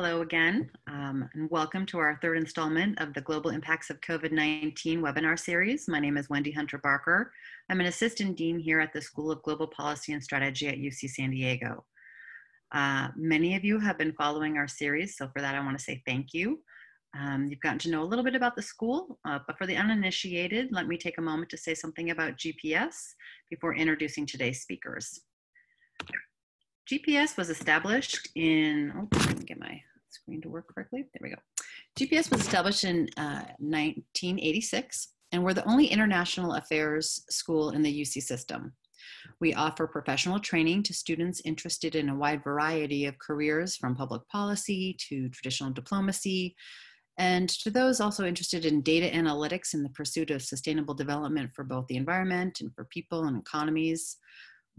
Hello again, um, and welcome to our third installment of the Global Impacts of COVID-19 webinar series. My name is Wendy Hunter Barker. I'm an assistant dean here at the School of Global Policy and Strategy at UC San Diego. Uh, many of you have been following our series, so for that I want to say thank you. Um, you've gotten to know a little bit about the school, uh, but for the uninitiated, let me take a moment to say something about GPS before introducing today's speakers. GPS was established in, oh, let me get my screen to work correctly. There we go. GPS was established in uh, 1986, and we're the only international affairs school in the UC system. We offer professional training to students interested in a wide variety of careers from public policy to traditional diplomacy, and to those also interested in data analytics in the pursuit of sustainable development for both the environment and for people and economies.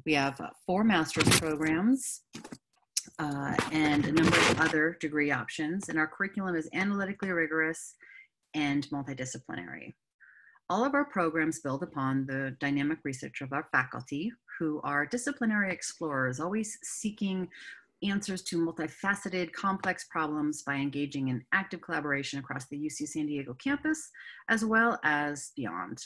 We have four master's programs uh, and a number of other degree options, and our curriculum is analytically rigorous and multidisciplinary. All of our programs build upon the dynamic research of our faculty, who are disciplinary explorers, always seeking answers to multifaceted, complex problems by engaging in active collaboration across the UC San Diego campus, as well as beyond.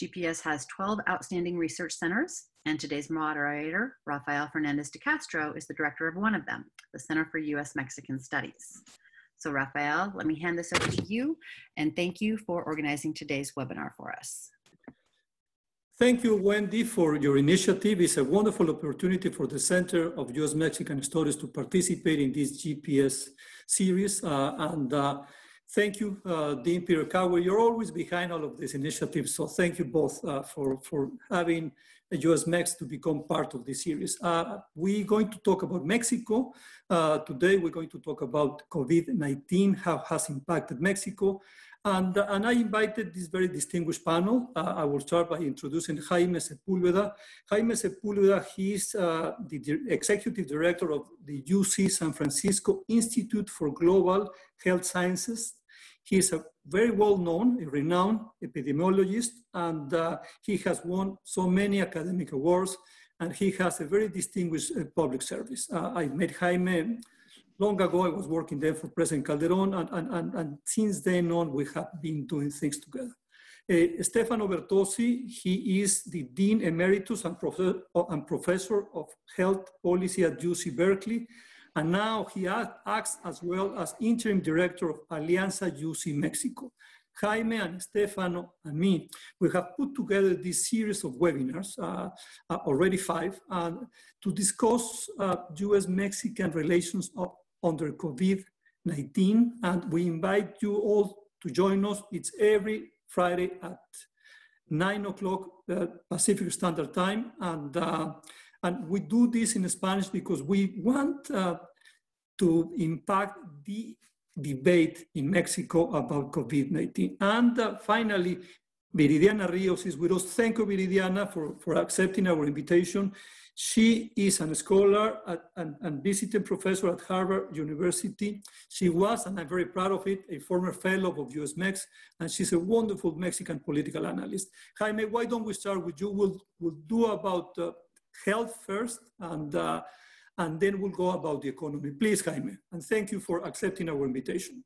GPS has 12 outstanding research centers, and today's moderator, Rafael Fernandez de Castro, is the director of one of them, the Center for U.S.-Mexican Studies. So Rafael, let me hand this over to you, and thank you for organizing today's webinar for us. Thank you, Wendy, for your initiative. It's a wonderful opportunity for the Center of U.S.-Mexican Studies to participate in this GPS series. Uh, and uh, thank you, uh, Dean Peter You're always behind all of these initiatives. So thank you both uh, for, for having US-Mex to become part of this series. Uh, we're going to talk about Mexico. Uh, today, we're going to talk about COVID-19, how has impacted Mexico. And, and I invited this very distinguished panel. Uh, I will start by introducing Jaime Sepulveda. Jaime Sepulveda, he's uh, the executive director of the UC San Francisco Institute for Global Health Sciences. He is a very well-known, renowned epidemiologist, and uh, he has won so many academic awards, and he has a very distinguished uh, public service. Uh, I met Jaime long ago, I was working there for President Calderon, and, and, and, and since then on, we have been doing things together. Uh, Stefano Bertozzi, he is the Dean Emeritus and, prof and Professor of Health Policy at UC Berkeley, and now he acts as well as Interim Director of Alianza UC Mexico. Jaime and Stefano and me, we have put together this series of webinars, uh, uh, already five, uh, to discuss US-Mexican relations of, under COVID-19. And we invite you all to join us. It's every Friday at nine o'clock uh, Pacific Standard Time. And, uh, and we do this in Spanish because we want uh, to impact the debate in Mexico about COVID-19. And uh, finally, Viridiana Rios is with us. Thank you, Viridiana, for, for accepting our invitation. She is a scholar at, and, and visiting professor at Harvard University. She was, and I'm very proud of it, a former fellow of US-Mex, and she's a wonderful Mexican political analyst. Jaime, why don't we start with you? We'll, we'll do about uh, health first, and, uh, and then we'll go about the economy. Please, Jaime, and thank you for accepting our invitation.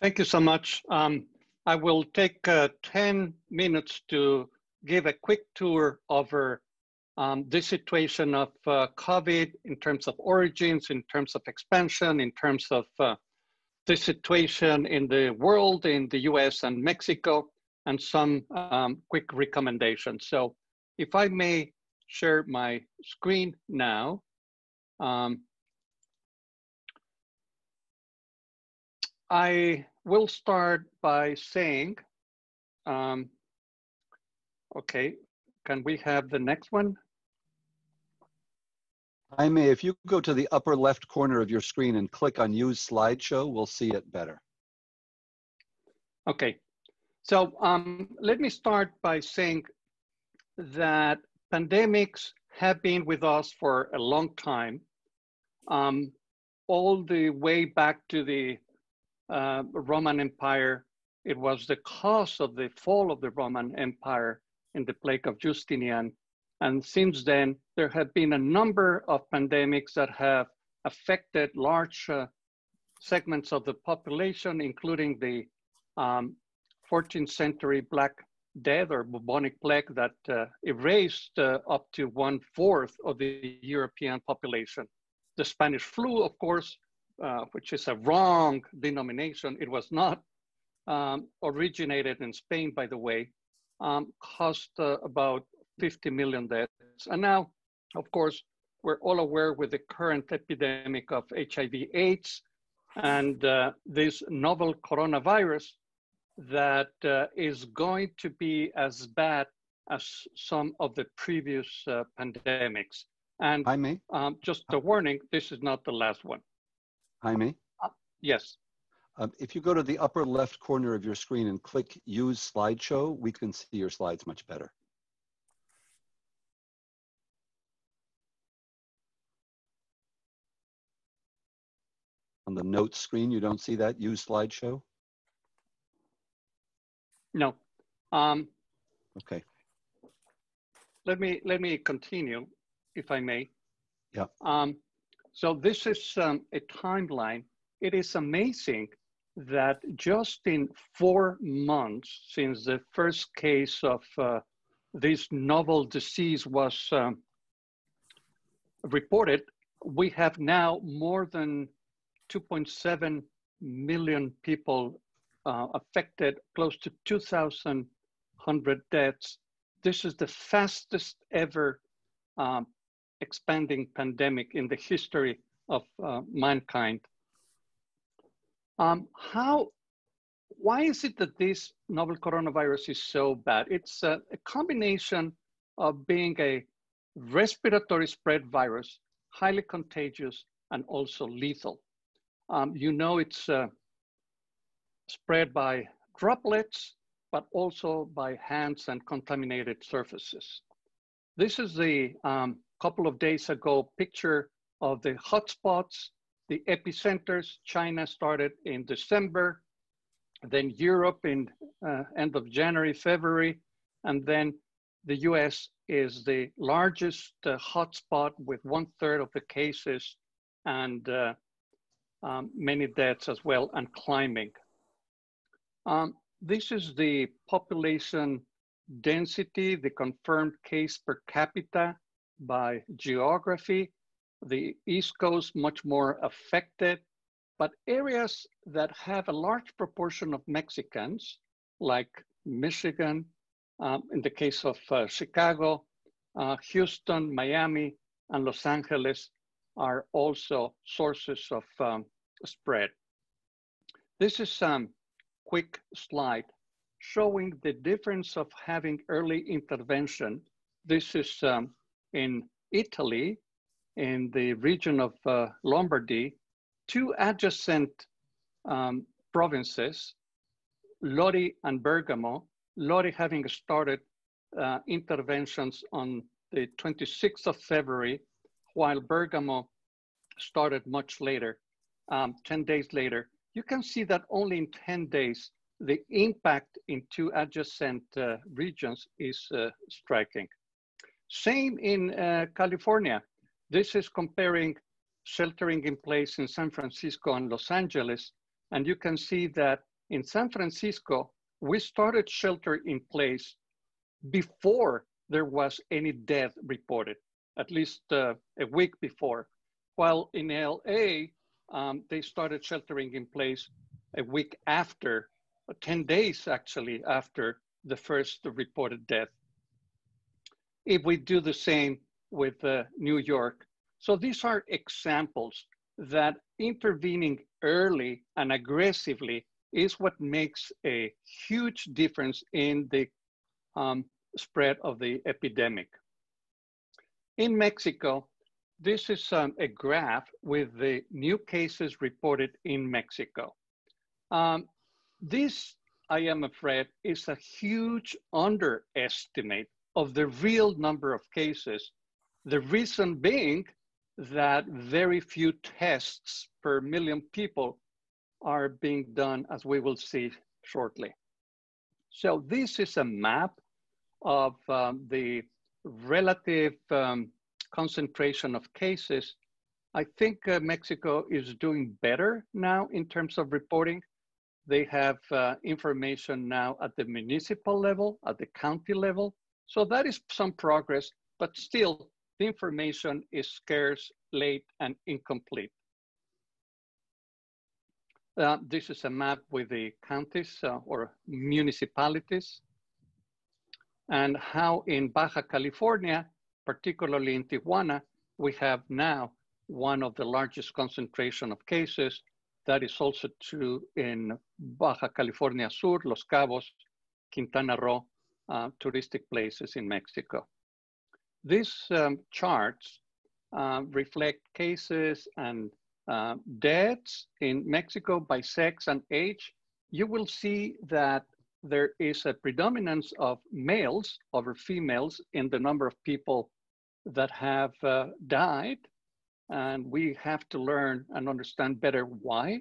Thank you so much. Um, I will take uh, 10 minutes to give a quick tour over um, this situation of uh, COVID in terms of origins, in terms of expansion, in terms of uh, the situation in the world, in the US and Mexico, and some um, quick recommendations. So if I may share my screen now. Um, I will start by saying, um, okay, can we have the next one? I may. if you go to the upper left corner of your screen and click on Use Slideshow, we'll see it better. Okay, so um, let me start by saying that pandemics have been with us for a long time, um, all the way back to the uh, Roman Empire. It was the cause of the fall of the Roman Empire in the plague of Justinian and since then, there have been a number of pandemics that have affected large uh, segments of the population, including the um, 14th century Black Death or bubonic plague that uh, erased uh, up to one fourth of the European population. The Spanish flu, of course, uh, which is a wrong denomination, it was not um, originated in Spain, by the way, um, cost uh, about 50 million deaths. And now, of course, we're all aware with the current epidemic of HIV AIDS and uh, this novel coronavirus that uh, is going to be as bad as some of the previous uh, pandemics. And Jaime, um, just a warning, this is not the last one. Jaime, Yes. um, if you go to the upper left corner of your screen and click Use Slideshow, we can see your slides much better. On the notes screen, you don't see that Use Slideshow? No. Um, Okay, let me let me continue, if I may. Yeah. Um, so this is um, a timeline. It is amazing that just in four months since the first case of uh, this novel disease was um, reported, we have now more than 2.7 million people uh, affected, close to 2,100 deaths. This is the fastest ever um, expanding pandemic in the history of uh, mankind. Um, how, why is it that this novel coronavirus is so bad? It's a, a combination of being a respiratory spread virus, highly contagious, and also lethal. Um, you know it's uh, spread by droplets, but also by hands and contaminated surfaces. This is the um, couple of days ago picture of the hotspots, the epicenters. China started in December, then Europe in uh, end of January, February, and then the US is the largest uh, hotspot with one third of the cases and uh, um, many deaths as well and climbing. Um, this is the population density, the confirmed case per capita by geography. The East Coast much more affected, but areas that have a large proportion of Mexicans, like Michigan, um, in the case of uh, Chicago, uh, Houston, Miami, and Los Angeles are also sources of um, spread. This is some quick slide showing the difference of having early intervention. This is um, in Italy, in the region of uh, Lombardy, two adjacent um, provinces, Lodi and Bergamo, Lodi having started uh, interventions on the 26th of February, while Bergamo started much later, um, 10 days later. You can see that only in 10 days, the impact in two adjacent uh, regions is uh, striking. Same in uh, California. This is comparing sheltering in place in San Francisco and Los Angeles. And you can see that in San Francisco, we started shelter in place before there was any death reported, at least uh, a week before. While in LA, um, they started sheltering in place a week after, uh, 10 days actually after the first reported death. If we do the same with uh, New York. So these are examples that intervening early and aggressively is what makes a huge difference in the um, spread of the epidemic. In Mexico, this is um, a graph with the new cases reported in Mexico. Um, this, I am afraid, is a huge underestimate of the real number of cases. The reason being that very few tests per million people are being done, as we will see shortly. So this is a map of um, the relative um, concentration of cases I think uh, Mexico is doing better now in terms of reporting. They have uh, information now at the municipal level, at the county level. So that is some progress, but still the information is scarce, late, and incomplete. Uh, this is a map with the counties uh, or municipalities and how in Baja California, particularly in Tijuana, we have now one of the largest concentration of cases. That is also true in Baja California Sur, Los Cabos, Quintana Roo, uh, touristic places in Mexico. These um, charts uh, reflect cases and uh, deaths in Mexico by sex and age. You will see that there is a predominance of males over females in the number of people that have uh, died. And we have to learn and understand better why.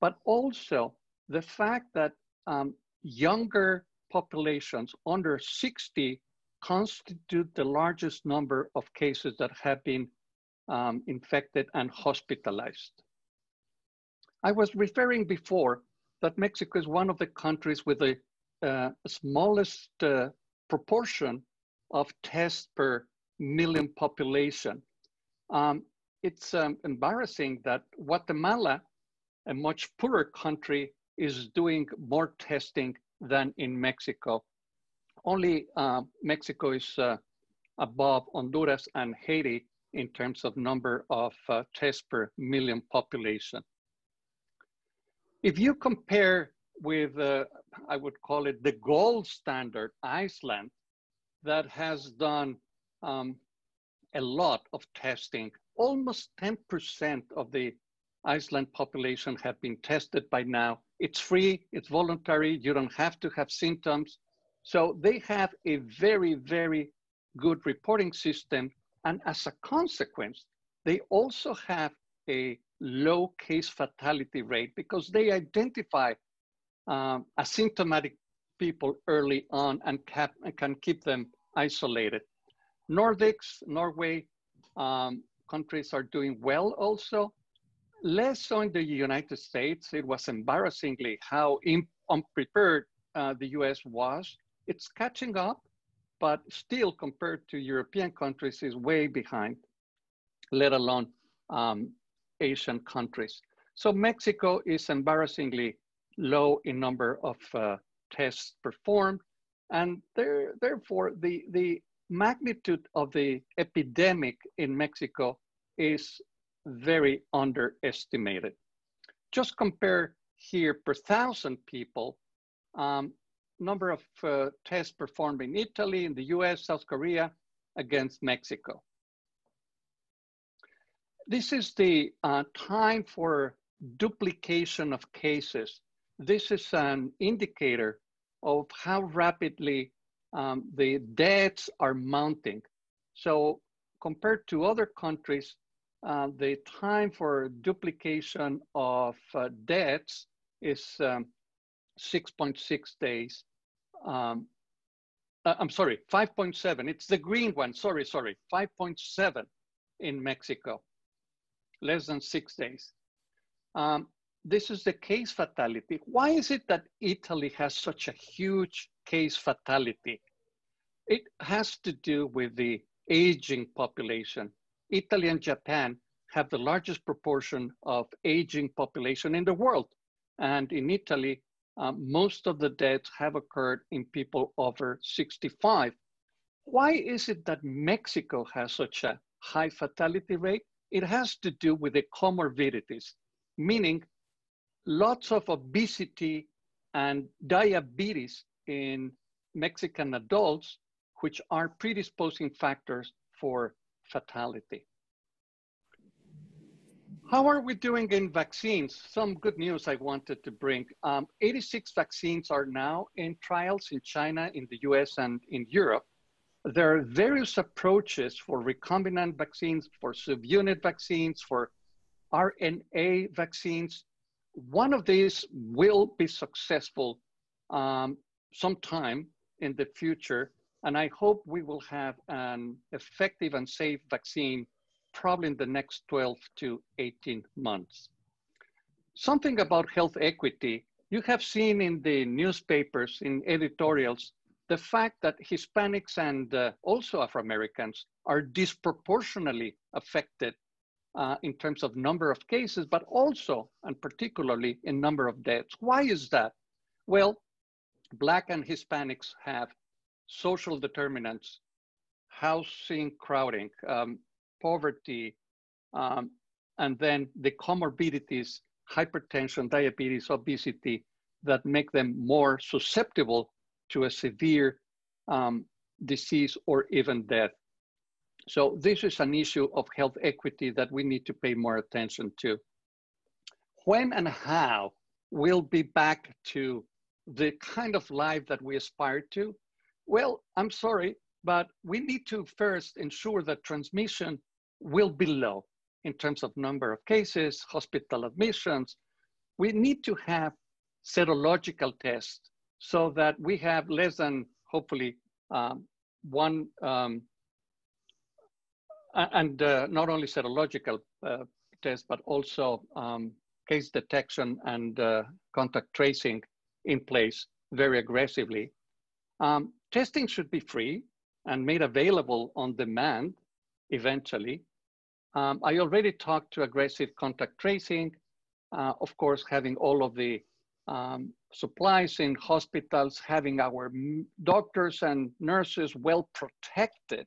But also the fact that um, younger populations under 60 constitute the largest number of cases that have been um, infected and hospitalized. I was referring before that Mexico is one of the countries with the uh, smallest uh, proportion of tests per million population. Um, it's um, embarrassing that Guatemala, a much poorer country, is doing more testing than in Mexico. Only uh, Mexico is uh, above Honduras and Haiti in terms of number of uh, tests per million population. If you compare with, uh, I would call it the gold standard, Iceland, that has done um, a lot of testing. Almost 10% of the Iceland population have been tested by now. It's free, it's voluntary, you don't have to have symptoms. So they have a very, very good reporting system. And as a consequence, they also have a low case fatality rate because they identify um, asymptomatic people early on and, cap, can keep them isolated. Nordics, Norway, um, countries are doing well also. Less so in the United States. It was embarrassingly how unprepared uh, the US was. It's catching up, but still compared to European countries is way behind, let alone um, Asian countries. So Mexico is embarrassingly low in number of uh, tests performed, and there, therefore the, the magnitude of the epidemic in Mexico is very underestimated. Just compare here per thousand people, um, number of uh, tests performed in Italy, in the US, South Korea, against Mexico. This is the uh, time for duplication of cases. This is an indicator of how rapidly um, the deaths are mounting. So compared to other countries, uh, the time for duplication of uh, deaths is 6.6 um, days. Um, uh, I'm sorry, 5.7. It's the green one. Sorry, sorry, 5.7 in Mexico less than six days. Um, this is the case fatality. Why is it that Italy has such a huge case fatality? It has to do with the aging population. Italy and Japan have the largest proportion of aging population in the world. And in Italy, uh, most of the deaths have occurred in people over 65. Why is it that Mexico has such a high fatality rate? it has to do with the comorbidities, meaning lots of obesity and diabetes in Mexican adults, which are predisposing factors for fatality. How are we doing in vaccines? Some good news I wanted to bring. Um, 86 vaccines are now in trials in China, in the US, and in Europe. There are various approaches for recombinant vaccines, for subunit vaccines, for RNA vaccines. One of these will be successful um, sometime in the future, and I hope we will have an effective and safe vaccine probably in the next 12 to 18 months. Something about health equity, you have seen in the newspapers, in editorials, the fact that Hispanics and uh, also Afro-Americans are disproportionately affected uh, in terms of number of cases, but also and particularly in number of deaths. Why is that? Well, Black and Hispanics have social determinants, housing crowding, um, poverty, um, and then the comorbidities, hypertension, diabetes, obesity, that make them more susceptible to a severe um, disease or even death. So this is an issue of health equity that we need to pay more attention to. When and how we'll be back to the kind of life that we aspire to? Well, I'm sorry, but we need to first ensure that transmission will be low in terms of number of cases, hospital admissions. We need to have serological tests so that we have less than hopefully um, one um, and uh, not only serological uh, tests, but also um, case detection and uh, contact tracing in place very aggressively. Um, testing should be free and made available on demand eventually. Um, I already talked to aggressive contact tracing, uh, of course, having all of the um, supplies in hospitals, having our doctors and nurses well protected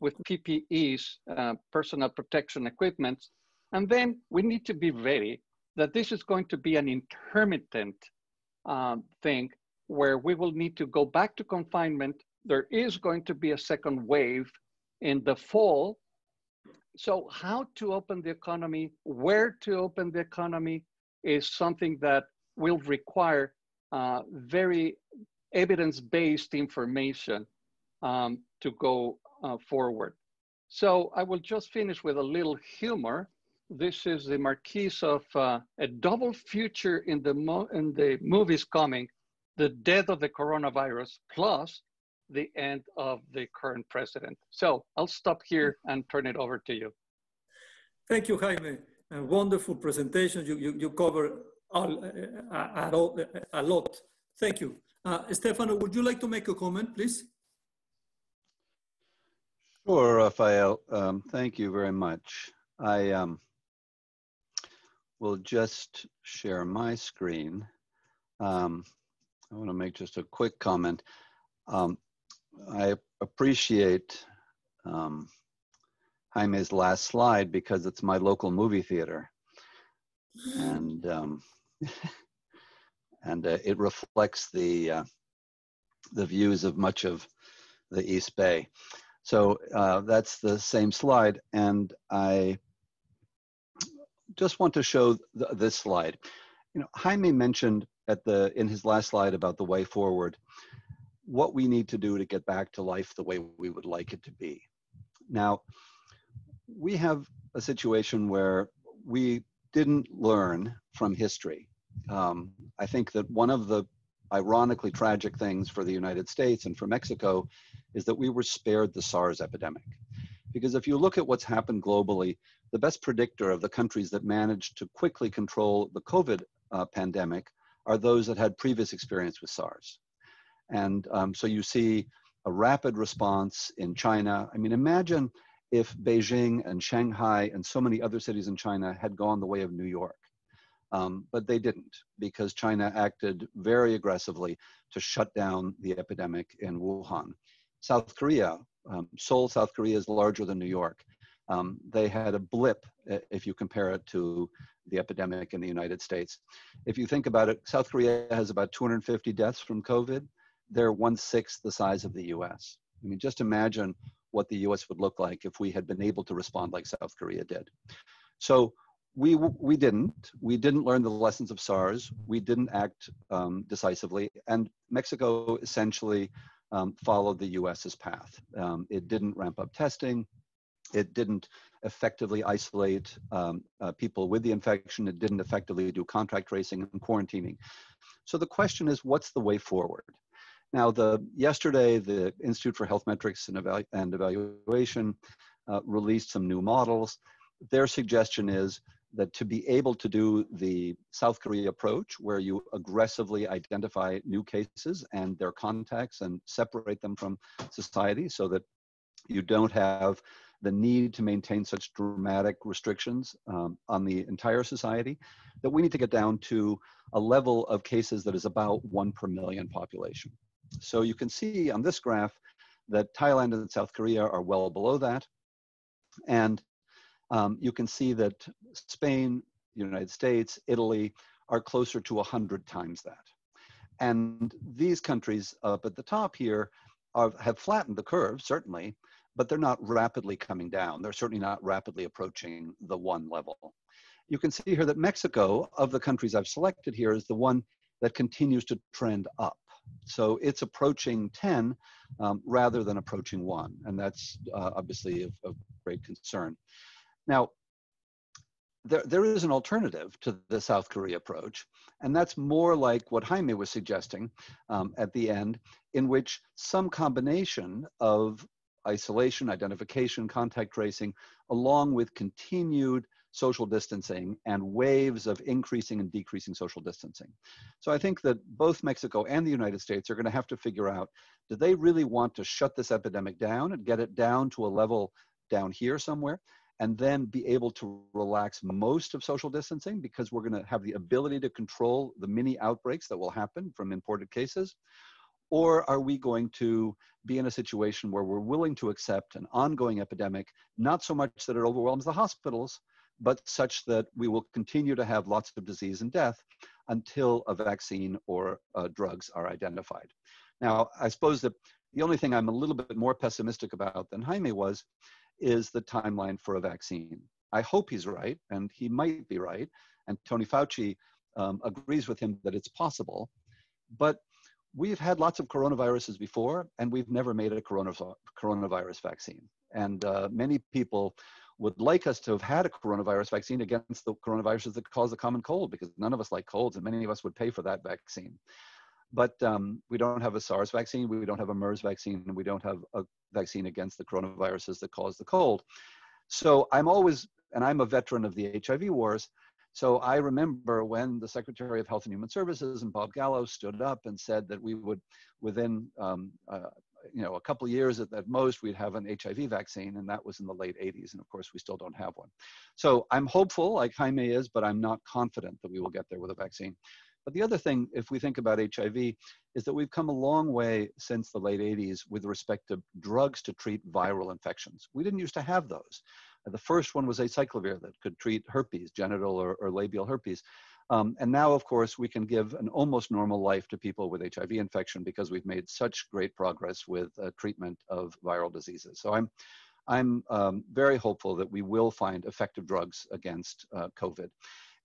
with PPEs, uh, personal protection equipment. And then we need to be ready that this is going to be an intermittent um, thing where we will need to go back to confinement. There is going to be a second wave in the fall. So how to open the economy, where to open the economy is something that will require uh, very evidence-based information um, to go uh, forward. So I will just finish with a little humor. This is the marquise of uh, a double future in the, in the movies coming, the death of the coronavirus plus the end of the current president. So I'll stop here and turn it over to you. Thank you, Jaime. A wonderful presentation. You, you, you cover all, uh, all, a lot. Thank you. Uh, Stefano, would you like to make a comment, please? Sure, Rafael. Um, thank you very much. I um, will just share my screen. Um, I want to make just a quick comment. Um, I appreciate um, Jaime's last slide because it's my local movie theater. And, um, and uh, it reflects the, uh, the views of much of the East Bay. So uh, that's the same slide. And I just want to show th this slide. You know, Jaime mentioned at the in his last slide about the way forward, what we need to do to get back to life the way we would like it to be. Now, we have a situation where we didn't learn from history. Um, I think that one of the ironically tragic things for the United States and for Mexico is that we were spared the SARS epidemic. Because if you look at what's happened globally, the best predictor of the countries that managed to quickly control the COVID uh, pandemic are those that had previous experience with SARS. And um, so you see a rapid response in China. I mean, imagine if Beijing and Shanghai and so many other cities in China had gone the way of New York. Um, but they didn't because China acted very aggressively to shut down the epidemic in Wuhan. South Korea, um, Seoul, South Korea is larger than New York. Um, they had a blip if you compare it to the epidemic in the United States. If you think about it, South Korea has about 250 deaths from COVID. They're one sixth the size of the US. I mean, just imagine what the US would look like if we had been able to respond like South Korea did. So we, we didn't. We didn't learn the lessons of SARS. We didn't act um, decisively. And Mexico essentially um, followed the US's path. Um, it didn't ramp up testing. It didn't effectively isolate um, uh, people with the infection. It didn't effectively do contact tracing and quarantining. So the question is, what's the way forward? Now, the yesterday, the Institute for Health Metrics and, Evalu and Evaluation uh, released some new models. Their suggestion is that to be able to do the South Korea approach, where you aggressively identify new cases and their contacts and separate them from society so that you don't have the need to maintain such dramatic restrictions um, on the entire society, that we need to get down to a level of cases that is about one per million population. So you can see on this graph that Thailand and South Korea are well below that. And um, you can see that Spain, United States, Italy are closer to 100 times that. And these countries up at the top here are, have flattened the curve, certainly, but they're not rapidly coming down. They're certainly not rapidly approaching the one level. You can see here that Mexico, of the countries I've selected here, is the one that continues to trend up. So it's approaching 10 um, rather than approaching one. And that's uh, obviously of, of great concern. Now, there, there is an alternative to the South Korea approach, and that's more like what Jaime was suggesting um, at the end, in which some combination of isolation, identification, contact tracing, along with continued social distancing and waves of increasing and decreasing social distancing. So I think that both Mexico and the United States are going to have to figure out do they really want to shut this epidemic down and get it down to a level down here somewhere? and then be able to relax most of social distancing because we're going to have the ability to control the mini outbreaks that will happen from imported cases? Or are we going to be in a situation where we're willing to accept an ongoing epidemic, not so much that it overwhelms the hospitals, but such that we will continue to have lots of disease and death until a vaccine or uh, drugs are identified. Now, I suppose that the only thing I'm a little bit more pessimistic about than Jaime was is the timeline for a vaccine. I hope he's right, and he might be right. And Tony Fauci um, agrees with him that it's possible. But we've had lots of coronaviruses before, and we've never made a coronavirus vaccine. And uh, many people would like us to have had a coronavirus vaccine against the coronaviruses that cause the common cold, because none of us like colds, and many of us would pay for that vaccine. But um, we don't have a SARS vaccine, we don't have a MERS vaccine, and we don't have a vaccine against the coronaviruses that cause the cold. So I'm always, and I'm a veteran of the HIV wars, so I remember when the Secretary of Health and Human Services and Bob Gallo stood up and said that we would, within um, uh, you know a couple years at, at most, we'd have an HIV vaccine, and that was in the late 80s. And of course, we still don't have one. So I'm hopeful, like Jaime is, but I'm not confident that we will get there with a vaccine. But the other thing, if we think about HIV, is that we've come a long way since the late 80s with respect to drugs to treat viral infections. We didn't used to have those. The first one was acyclovir that could treat herpes, genital or, or labial herpes. Um, and now, of course, we can give an almost normal life to people with HIV infection because we've made such great progress with uh, treatment of viral diseases. So I'm, I'm um, very hopeful that we will find effective drugs against uh, COVID.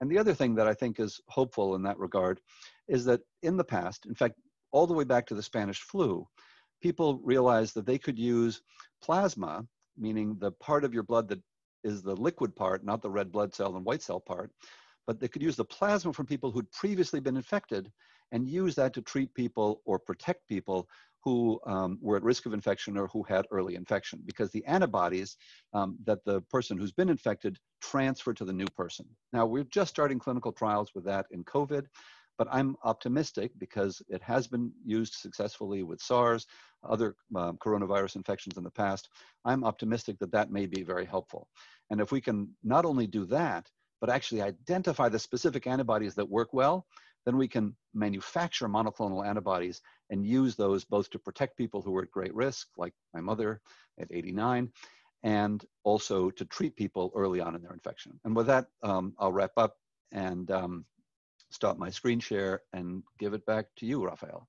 And the other thing that I think is hopeful in that regard is that in the past, in fact, all the way back to the Spanish flu, people realized that they could use plasma, meaning the part of your blood that is the liquid part, not the red blood cell and white cell part, but they could use the plasma from people who'd previously been infected and use that to treat people or protect people who um, were at risk of infection or who had early infection because the antibodies um, that the person who's been infected transfer to the new person. Now, we're just starting clinical trials with that in COVID, but I'm optimistic because it has been used successfully with SARS, other um, coronavirus infections in the past. I'm optimistic that that may be very helpful. And if we can not only do that, but actually identify the specific antibodies that work well, then we can manufacture monoclonal antibodies and use those both to protect people who are at great risk, like my mother at 89, and also to treat people early on in their infection. And with that, um, I'll wrap up and um, stop my screen share and give it back to you, Rafael.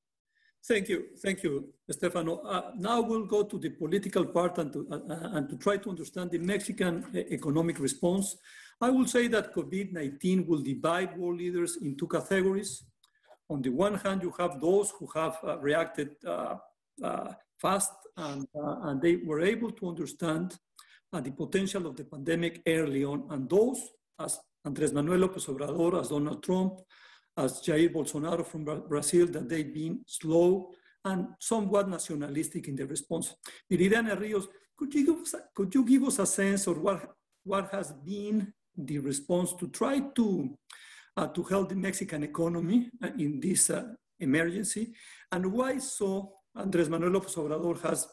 Thank you, thank you, Stefano. Uh, now we'll go to the political part and to, uh, uh and to try to understand the Mexican uh, economic response I will say that COVID-19 will divide world leaders in two categories. On the one hand, you have those who have uh, reacted uh, fast and, and they were able to understand the potential of the pandemic early on. And those, as Andres Manuel López Obrador, as Donald Trump, as Jair Bolsonaro from Brazil, that they've been slow and somewhat nationalistic in their response. Viridiana Rios, could you give us a, could you give us a sense of what what has been the response to try to uh, to help the Mexican economy uh, in this uh, emergency, and why so Andres Manuel López Obrador has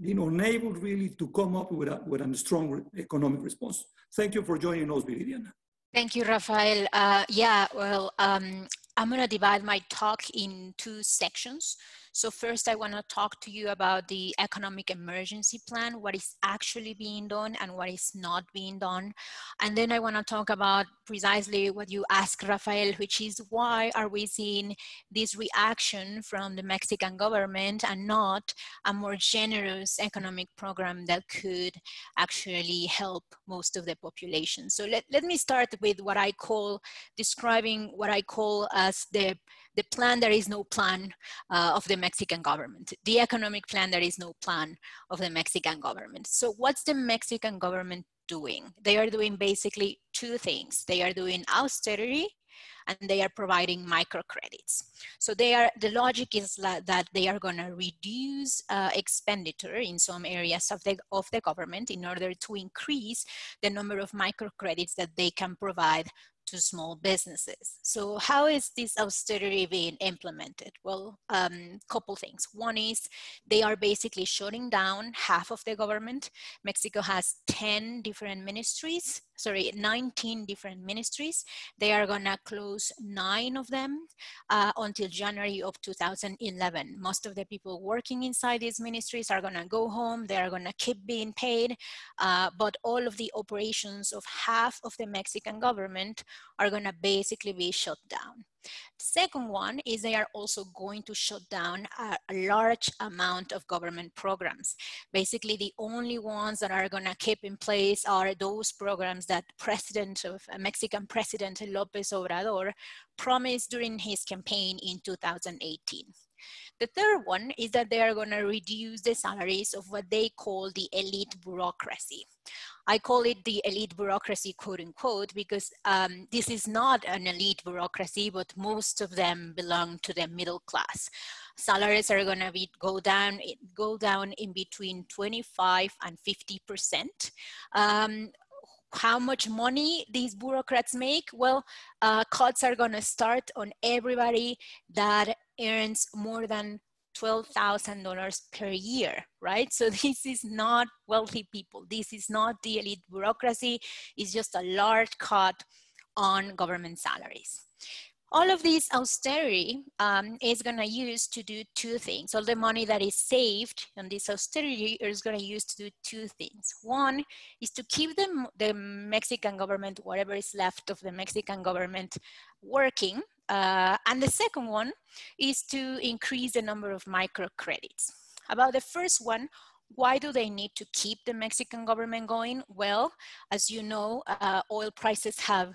been unable really to come up with a, with a strong economic response. Thank you for joining us, Viridiana. Thank you, Rafael. Uh, yeah, well, um, I'm going to divide my talk in two sections. So first I wanna talk to you about the economic emergency plan, what is actually being done and what is not being done. And then I wanna talk about precisely what you asked Rafael, which is why are we seeing this reaction from the Mexican government and not a more generous economic program that could actually help most of the population. So let, let me start with what I call describing what I call as the the plan, there is no plan uh, of the Mexican government. The economic plan, there is no plan of the Mexican government. So what's the Mexican government doing? They are doing basically two things. They are doing austerity and they are providing microcredits. So they are, the logic is that they are gonna reduce uh, expenditure in some areas of the, of the government in order to increase the number of microcredits that they can provide to small businesses. So how is this austerity being implemented? Well, a um, couple things. One is they are basically shutting down half of the government. Mexico has 10 different ministries, sorry, 19 different ministries. They are gonna close nine of them uh, until January of 2011. Most of the people working inside these ministries are gonna go home. They are gonna keep being paid, uh, but all of the operations of half of the Mexican government are going to basically be shut down. The second one is they are also going to shut down a, a, large amount of government programs. Basically, the only ones that are going to keep in place are those programs that President of uh, Mexican President López Obrador promised during his campaign in 2018. The third one is that they are going to reduce the salaries of what they call the elite bureaucracy. I call it the elite bureaucracy, quote unquote, because um, this is not an elite bureaucracy, but most of them belong to the middle class. Salaries are going to be go down, go down in between 25 and 50 percent. Um, how much money these bureaucrats make? Well, uh, cuts are going to start on everybody that earns more than $12,000 per year, right? So this is not wealthy people. This is not the elite bureaucracy. It's just a large cut on government salaries. All of this austerity um, is going to use to do two things. All the money that is saved on this austerity is going to use to do two things. One is to keep the, the Mexican government, whatever is left of the Mexican government, working uh, and the second one is to increase the number of microcredits. About the first one, why do they need to keep the Mexican government going? Well, as you know, uh, oil prices have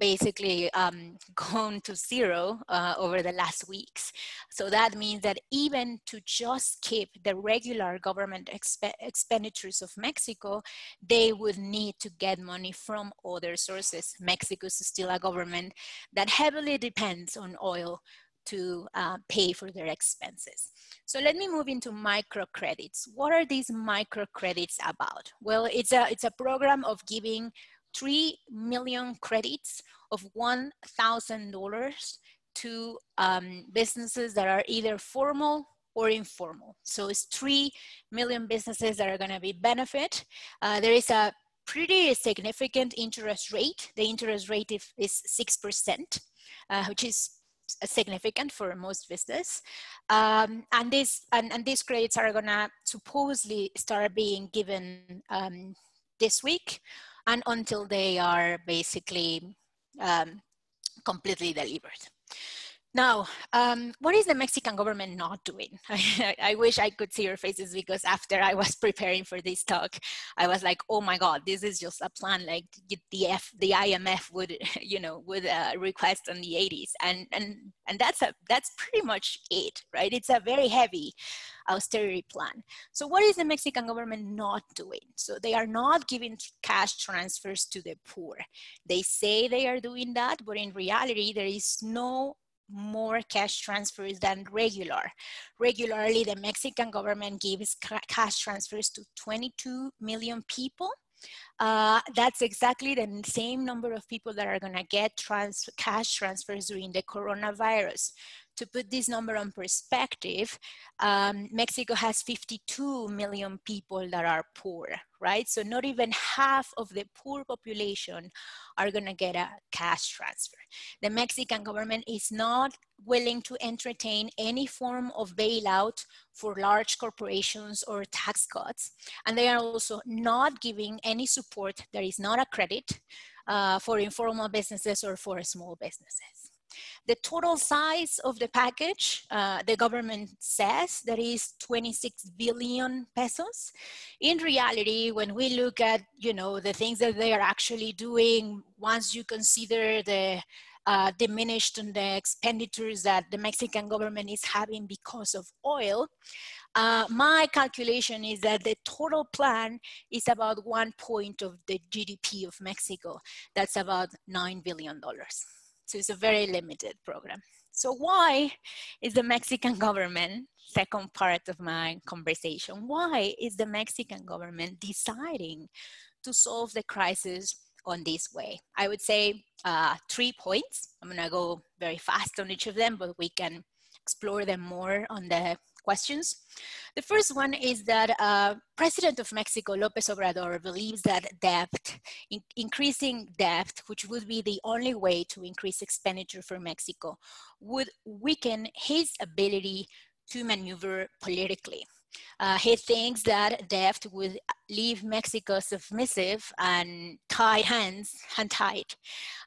basically um, gone to zero uh, over the last weeks. So that means that even to just keep the regular government exp expenditures of Mexico, they would need to get money from other sources. Mexico is still a government that heavily depends on oil to uh, pay for their expenses. So let me move into microcredits. What are these microcredits about? Well, it's a, it's a program of giving 3 million credits of $1,000 to um, businesses that are either formal or informal. So it's 3 million businesses that are gonna be benefit. Uh, there is a pretty significant interest rate. The interest rate is 6%, uh, which is significant for most business. Um, and, this, and, and these credits are gonna supposedly start being given um, this week and until they are basically um, completely delivered. Now, um, what is the Mexican government not doing? I, I, wish I could see your faces because after I was preparing for this talk, I was like, oh my God, this is just a plan like the F, the IMF would, you know, would uh, request in the 80s. And, and, and that's, a, that's pretty much it, right? It's a very heavy austerity plan. So what is the Mexican government not doing? So they are not giving cash transfers to the poor. They say they are doing that, but in reality, there is no more cash transfers than regular. Regularly, the Mexican government gives cash transfers to 22 million people. Uh, that's exactly the same number of people that are going to get trans cash transfers during the coronavirus. To put this number on perspective, um, Mexico has 52 million people that are poor, right? So not even half of the poor population are gonna get a cash transfer. The Mexican government is not willing to entertain any form of bailout for large corporations or tax cuts. And they are also not giving any support that is not a credit uh, for informal businesses or for small businesses. The total size of the package, uh, the government says that is 26 billion pesos. In reality, when we look at, you know, the things that they are actually doing, once you consider the uh, diminished on the expenditures that the Mexican government is having because of oil. Uh, my calculation is that the total plan is about one point of the GDP of Mexico. That's about $9 billion. So it's a very limited program. So why is the Mexican government, second part of my conversation, why is the Mexican government deciding to solve the crisis on this way? I would say uh, three points. I'm gonna go very fast on each of them, but we can explore them more on the questions. The first one is that uh, President of Mexico, Lopez Obrador, believes that debt, in increasing debt, which would be the only way to increase expenditure for Mexico, would weaken his ability to maneuver politically. Uh, he thinks that debt would leave Mexico submissive and tie hands and tied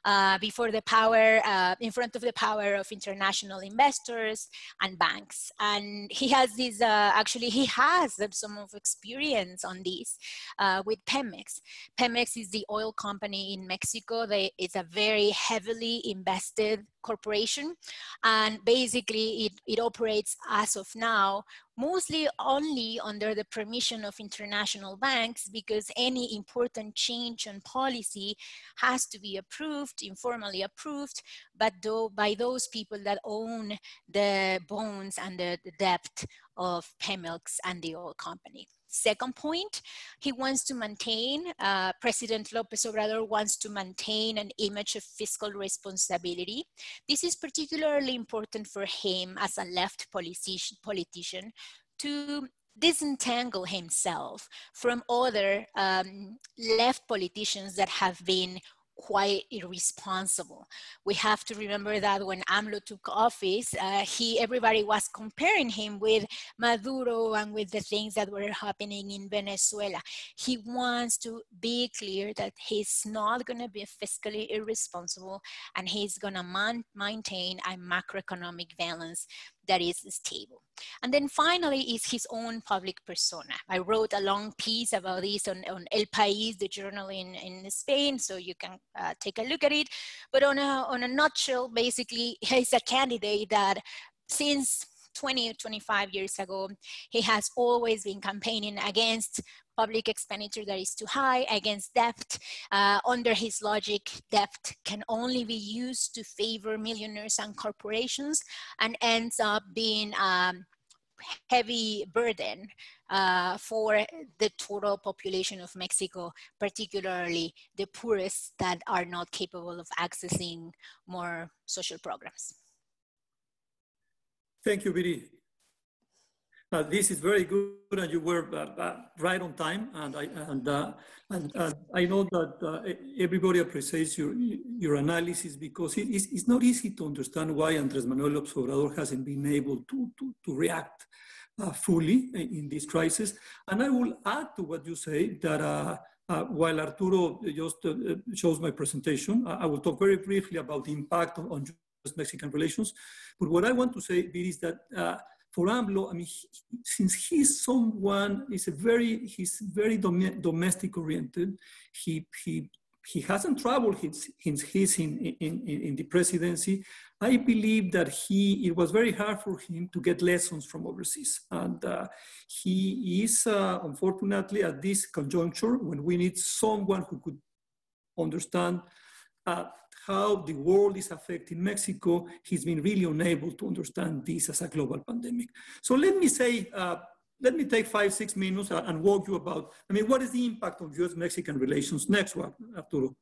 uh, before the power, uh, in front of the power of international investors and banks. And he has this, uh, actually he has some of experience on this uh, with Pemex. Pemex is the oil company in Mexico. They, it's a very heavily invested corporation. And basically it, it operates as of now mostly only under the permission of international banks because any important change in policy has to be approved, informally approved, but though by those people that own the bonds and the, the debt of Pemex and the oil company. Second point, he wants to maintain, uh, President Lopez Obrador wants to maintain an image of fiscal responsibility. This is particularly important for him as a left politician to disentangle himself from other um, left politicians that have been quite irresponsible. We have to remember that when AMLO took office, uh, he everybody was comparing him with Maduro and with the things that were happening in Venezuela. He wants to be clear that he's not going to be fiscally irresponsible and he's going to maintain a macroeconomic balance that is stable. And then finally is his own public persona. I wrote a long piece about this on, on El País, the journal in, in Spain, so you can uh, take a look at it. But on a, on a nutshell, basically, he's a candidate that since 20 25 years ago, he has always been campaigning against public expenditure that is too high against debt. Uh, under his logic, debt can only be used to favor millionaires and corporations and ends up being a um, heavy burden uh, for the total population of Mexico, particularly the poorest that are not capable of accessing more social programs. Thank you, Viri. Uh, this is very good, and you were uh, uh, right on time. And I and, uh, and I know that uh, everybody appreciates your your analysis because it is it's not easy to understand why Andrés Manuel Obrador hasn't been able to to, to react uh, fully in this crisis. And I will add to what you say that. while Arturo just shows my presentation, I will talk very briefly about the impact on, on Mexican relations. But what I want to say is that for AMLO, I mean, he, since he's someone, he's a very, he's very dom domestic oriented. He, he, he hasn't traveled his, his, his in, in, in, the presidency. I believe that he, it was very hard for him to get lessons from overseas. And uh, he is, uh, unfortunately, at this conjuncture, when we need someone who could understand uh, how the world is affecting Mexico, he's been really unable to understand this as a global pandemic. So let me say, uh, let me take five, six minutes and walk you about, I mean, what is the impact of US-Mexican relations? Next one, Arturo.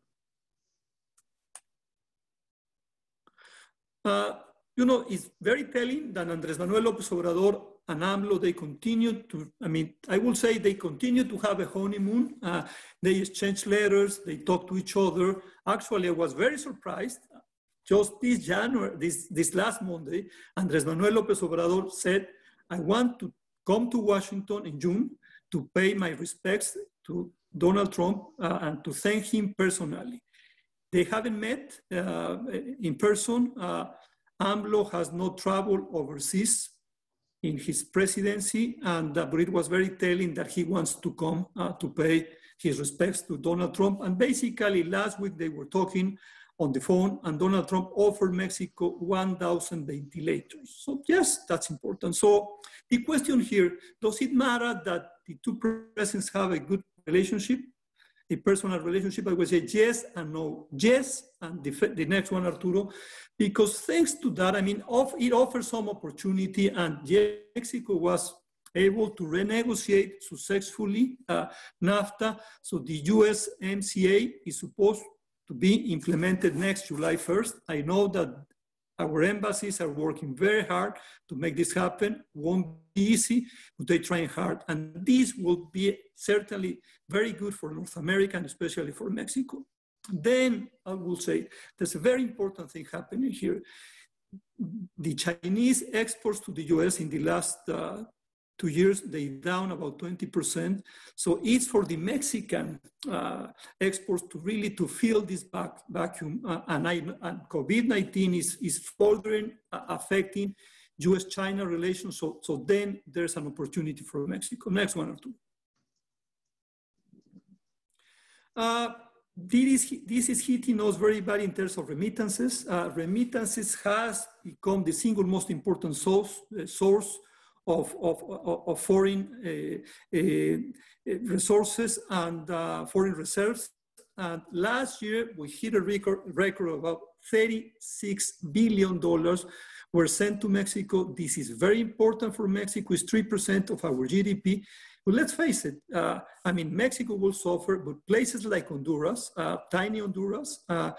Uh, you know, it's very telling that Andres Manuel López Obrador and AMLO, they continue to, I mean, I will say they continue to have a honeymoon. Uh, they exchange letters, they talk to each other. Actually, I was very surprised. Just this January, this, this last Monday, Andres Manuel López Obrador said, I want to come to Washington in June to pay my respects to Donald Trump uh, and to thank him personally. They haven't met uh, in person. Uh, AMLO has no traveled overseas in his presidency, and uh, it was very telling that he wants to come uh, to pay his respects to Donald Trump. And basically, last week they were talking on the phone, and Donald Trump offered Mexico 1,000 ventilators. So yes, that's important. So the question here, does it matter that the two presidents have a good relationship? A personal relationship, I would say yes and no. Yes, and the, the next one, Arturo, because thanks to that, I mean, off, it offers some opportunity, and Mexico was able to renegotiate successfully uh, NAFTA. So the USMCA is supposed to be implemented next July 1st. I know that our embassies are working very hard to make this happen. Won't be easy, but they're trying hard. And this will be certainly very good for North America and especially for Mexico. Then I will say there's a very important thing happening here. The Chinese exports to the US in the last uh, two years, they down about 20%. So it's for the Mexican uh, exports to really to fill this back, vacuum. Uh, and, and COVID-19 is, is further uh, affecting US-China relations. So, so then there's an opportunity for Mexico. Next one or two. Uh, this is, this is hitting us very bad in terms of remittances. Uh, remittances has become the single most important source, uh, source of, of, of foreign uh, uh, resources and uh, foreign reserves. And last year, we hit a record, record of about $36 billion were sent to Mexico. This is very important for Mexico. It's 3% of our GDP. But let's face it, uh, I mean, Mexico will suffer, but places like Honduras, uh, tiny Honduras, uh,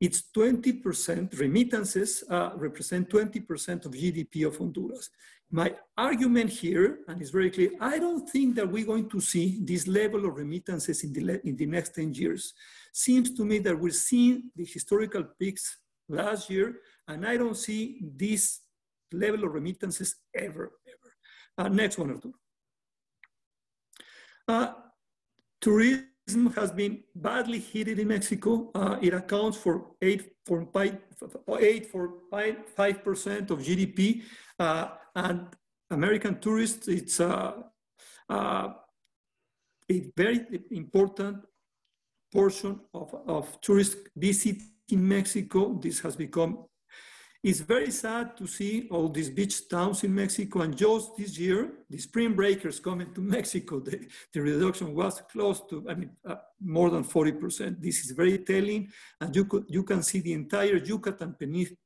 it's 20% remittances represent 20% of GDP of Honduras. My argument here, and it's very clear, I don't think that we're going to see this level of remittances in the, in the next 10 years. Seems to me that we're seeing the historical peaks last year, and I don't see this level of remittances ever, ever. Uh, next one or two. Uh, tourism has been badly hit in Mexico. Uh, it accounts for 8.5% of GDP. Uh, and American tourists, it's uh, uh, a very important portion of, of tourists visiting Mexico. This has become it's very sad to see all these beach towns in Mexico. And just this year, the spring breakers coming to Mexico, the, the reduction was close to, I mean, uh, more than 40%. This is very telling. And you, could, you can see the entire Yucatan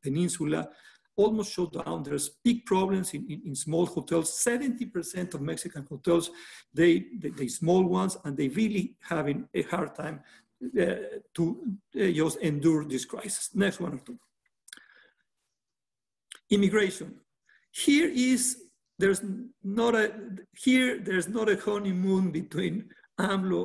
Peninsula almost shut down. There's big problems in, in, in small hotels. 70% of Mexican hotels, they, they, they small ones, and they really having a hard time uh, to uh, just endure this crisis. Next one or two immigration. Here is, there's not a, here there's not a honeymoon between AMLO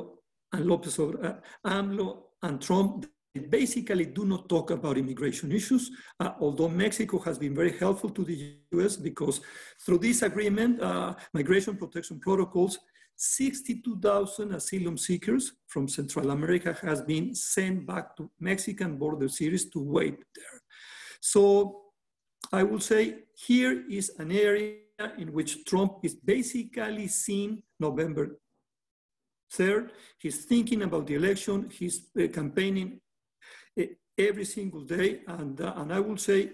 and Lopez uh, AMLO and Trump. They basically do not talk about immigration issues, uh, although Mexico has been very helpful to the US because through this agreement, uh, migration protection protocols, 62,000 asylum seekers from Central America has been sent back to Mexican border cities to wait there. So I will say here is an area in which Trump is basically seen November 3rd. He's thinking about the election. He's uh, campaigning uh, every single day. And, uh, and I will say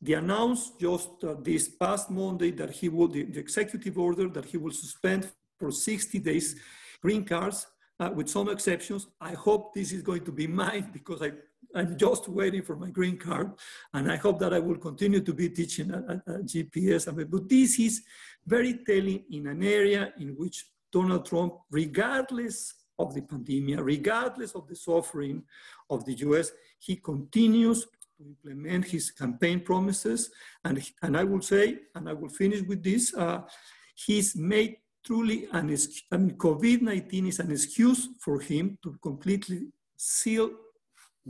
the announced just uh, this past Monday that he will, the, the, executive order that he will suspend for 60 days green cards uh, with some exceptions. I hope this is going to be mine because I, I'm just waiting for my green card, and I hope that I will continue to be teaching at, at, at GPS. But this is very telling in an area in which Donald Trump, regardless of the pandemic, regardless of the suffering of the US, he continues to implement his campaign promises. And, and I will say, and I will finish with this, uh, he's made truly an I mean, COVID-19 is an excuse for him to completely seal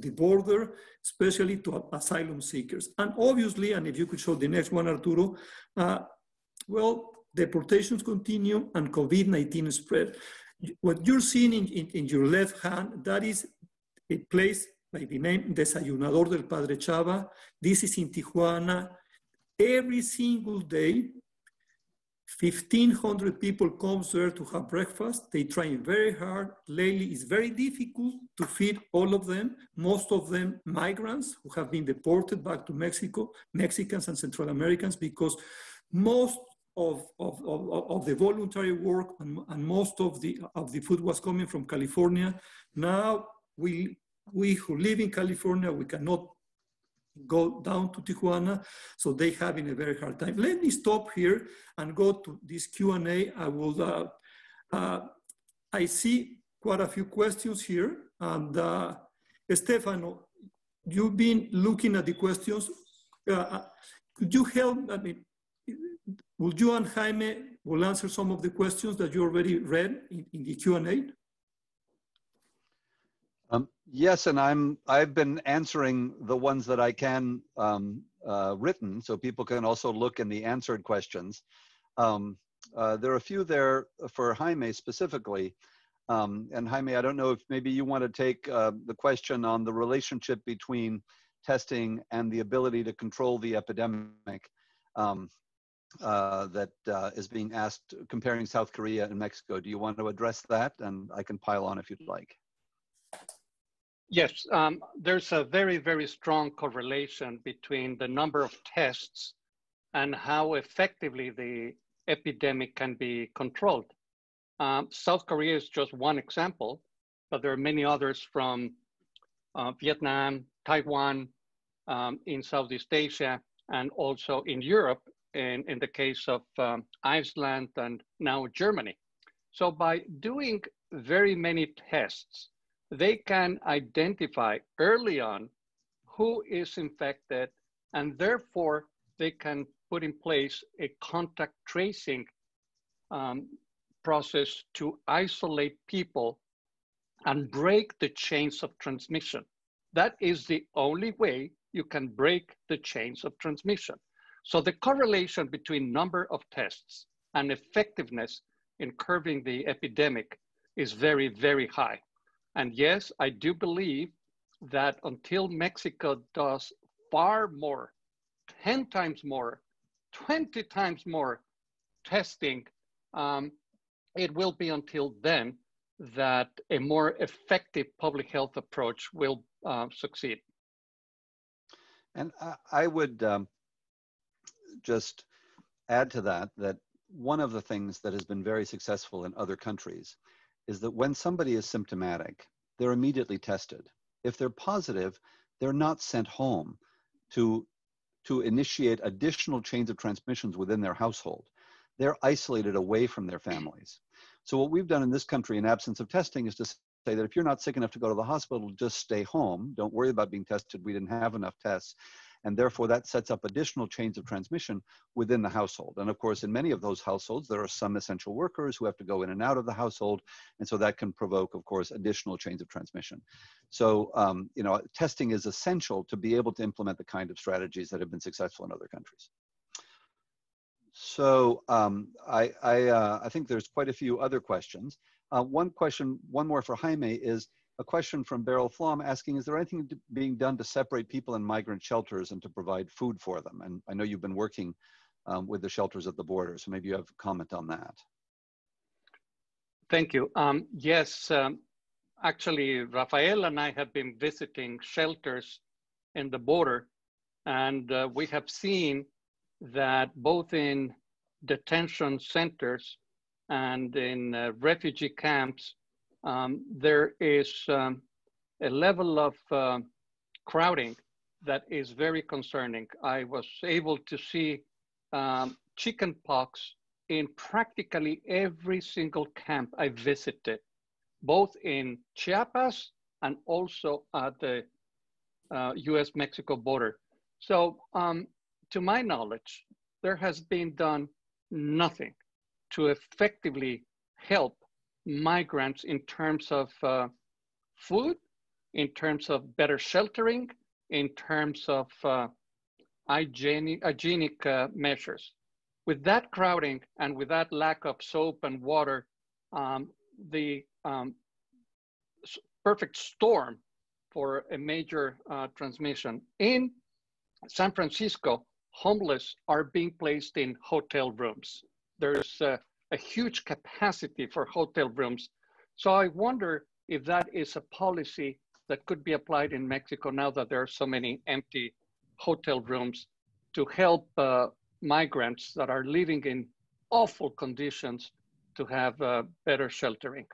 the border, especially to asylum seekers. And obviously, and if you could show the next one, Arturo, uh, well, deportations continue and COVID-19 spread. What you're seeing in, in, in, your left hand, that is a place by the name Desayunador del Padre Chava. This is in Tijuana. Every single day, 1,500 people comes there to have breakfast. They trying very hard. Lately, it's very difficult to feed all of them. Most of them migrants who have been deported back to Mexico, Mexicans and Central Americans, because most of, of, of, of the voluntary work and, and, most of the, of the food was coming from California. Now we, we who live in California, we cannot go down to Tijuana, so they having a very hard time. Let me stop here and go to this Q&A. I will, uh, uh, I see quite a few questions here, and uh, Stefano, you've been looking at the questions. Uh, uh, could you help, I mean, would you and Jaime will answer some of the questions that you already read in, in the Q&A? Um, yes, and I'm I've been answering the ones that I can um, uh, written, so people can also look in the answered questions. Um, uh, there are a few there for Jaime specifically. Um, and Jaime, I don't know if maybe you want to take uh, the question on the relationship between testing and the ability to control the epidemic um, uh, that uh, is being asked comparing South Korea and Mexico. Do you want to address that? And I can pile on if you'd like. Yes, um, there's a very, very strong correlation between the number of tests and how effectively the epidemic can be controlled. Um, South Korea is just one example, but there are many others from uh, Vietnam, Taiwan, um, in Southeast Asia, and also in Europe, in, in the case of um, Iceland and now Germany. So by doing very many tests, they can identify early on who is infected, and therefore they can put in place a contact tracing um, process to isolate people and break the chains of transmission. That is the only way you can break the chains of transmission. So the correlation between number of tests and effectiveness in curbing the epidemic is very, very high. And yes, I do believe that until Mexico does far more, 10 times more, 20 times more testing, um, it will be until then that a more effective public health approach will uh, succeed. And I would um, just add to that that one of the things that has been very successful in other countries is that when somebody is symptomatic, they're immediately tested. If they're positive, they're not sent home to, to initiate additional chains of transmissions within their household. They're isolated away from their families. So what we've done in this country in absence of testing is to say that if you're not sick enough to go to the hospital, just stay home. Don't worry about being tested. We didn't have enough tests and therefore that sets up additional chains of transmission within the household. And of course, in many of those households, there are some essential workers who have to go in and out of the household, and so that can provoke, of course, additional chains of transmission. So, um, you know, testing is essential to be able to implement the kind of strategies that have been successful in other countries. So um, I, I, uh, I, think there's quite a few other questions. Uh, one question, one more for Jaime is, a question from Beryl Flom asking, is there anything being done to separate people in migrant shelters and to provide food for them? And I know you've been working um, with the shelters at the border, so maybe you have a comment on that. Thank you. Um, yes, um, actually, Rafael and I have been visiting shelters in the border, and uh, we have seen that both in detention centers and in uh, refugee camps, um, there is um, a level of uh, crowding that is very concerning. I was able to see um, chicken pox in practically every single camp I visited, both in Chiapas and also at the uh, US-Mexico border. So um, to my knowledge, there has been done nothing to effectively help migrants in terms of uh, food, in terms of better sheltering, in terms of uh, hygienic, hygienic uh, measures. With that crowding and with that lack of soap and water, um, the um, perfect storm for a major uh, transmission. In San Francisco, homeless are being placed in hotel rooms. There's a, huge capacity for hotel rooms. So I wonder if that is a policy that could be applied in Mexico now that there are so many empty hotel rooms to help uh, migrants that are living in awful conditions to have uh, better sheltering.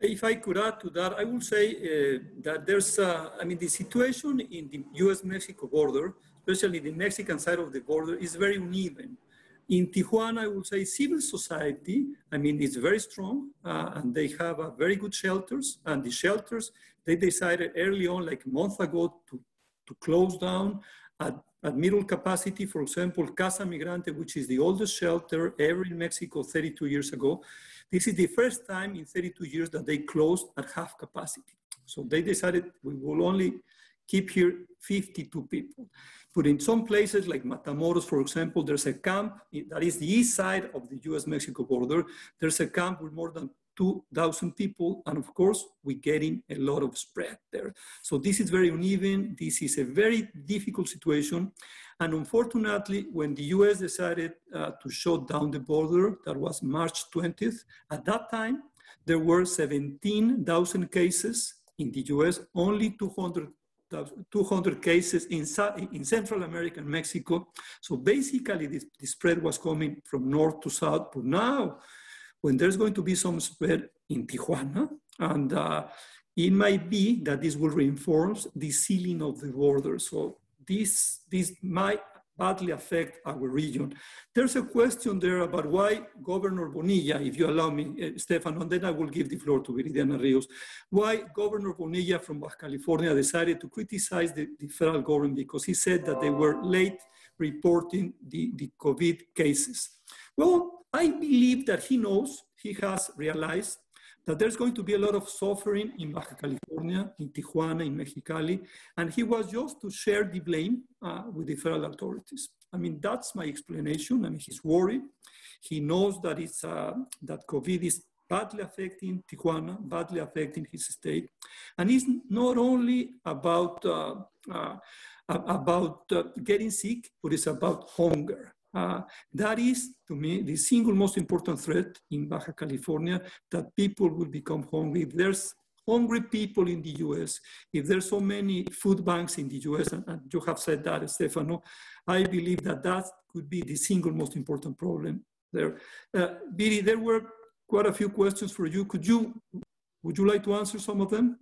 If I could add to that, I would say uh, that there's, I mean, the situation in the US-Mexico border, especially the Mexican side of the border, is very uneven. In Tijuana, I would say civil society, I mean, it's very strong uh, and they have uh, very good shelters. And the shelters, they decided early on, like a month ago, to, to close down at, at middle capacity. For example, Casa Migrante, which is the oldest shelter ever in Mexico 32 years ago, this is the first time in 32 years that they closed at half capacity. So they decided we will only keep here 52 people. But in some places like Matamoros, for example, there's a camp that is the east side of the US-Mexico border. There's a camp with more than 2,000 people. And of course, we're getting a lot of spread there. So this is very uneven. This is a very difficult situation. And unfortunately, when the US decided uh, to shut down the border, that was March 20th, at that time, there were 17,000 cases in the US, only 200 200 cases in, in Central America and Mexico. So basically, this, the spread was coming from north to south. But now, when there's going to be some spread in Tijuana, and uh, it might be that this will reinforce the sealing of the border. So this, this might badly affect our region. There's a question there about why Governor Bonilla, if you allow me, uh, Stefano, and then I will give the floor to Viridiana Rios, why Governor Bonilla from Baja California decided to criticize the, the federal government because he said that they were late reporting the, the COVID cases. Well, I believe that he knows, he has realized that there's going to be a lot of suffering in Baja California, in Tijuana, in Mexicali, and he was just to share the blame uh, with the federal authorities. I mean, that's my explanation. I mean, he's worried. He knows that it's uh, that COVID is badly affecting Tijuana, badly affecting his state, and it's not only about uh, uh about uh, getting sick, but it's about hunger. Uh, that is, to me, the single most important threat in Baja California, that people will become hungry. If there's hungry people in the US, if there's so many food banks in the US, and, and you have said that, Stefano, I believe that that could be the single most important problem there. Uh, Viri, there were quite a few questions for you. Could you, would you like to answer some of them?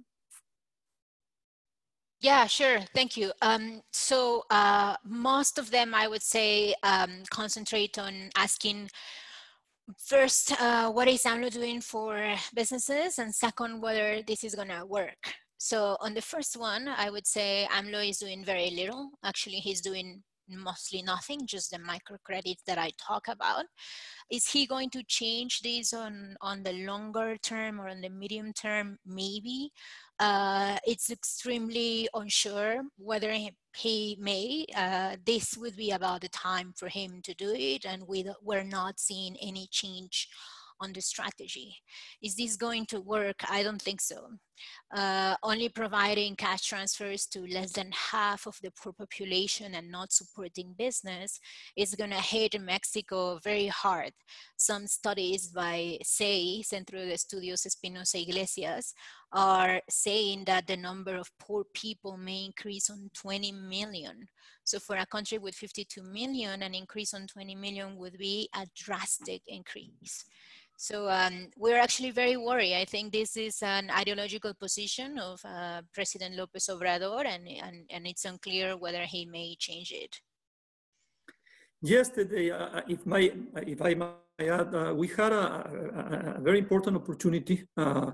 Yeah, sure. Thank you. Um, so uh, most of them, I would say, um, concentrate on asking first, uh, what is AMLO doing for businesses? And second, whether this is going to work. So on the first one, I would say AMLO is doing very little. Actually, he's doing mostly nothing, just the microcredits that I talk about. Is he going to change this on, on the longer term or on the medium term? Maybe. Uh, it's extremely unsure whether he, he may. Uh, this would be about the time for him to do it, and we, we're not seeing any change on the strategy. Is this going to work? I don't think so. Uh, only providing cash transfers to less than half of the poor population and not supporting business is going to hit Mexico very hard. Some studies by CEI, Centro de Estudios Espinosa Yglesias, are saying that the number of poor people may increase on 20 million. So for a country with 52 million, an increase on 20 million would be a drastic increase. So um, we're actually very worried. I think this is an ideological position of uh, President Lopez Obrador, and, and, and it's unclear whether he may change it. Yesterday, uh, if, my, if I might add, uh, we had a, a, a, very important opportunity uh,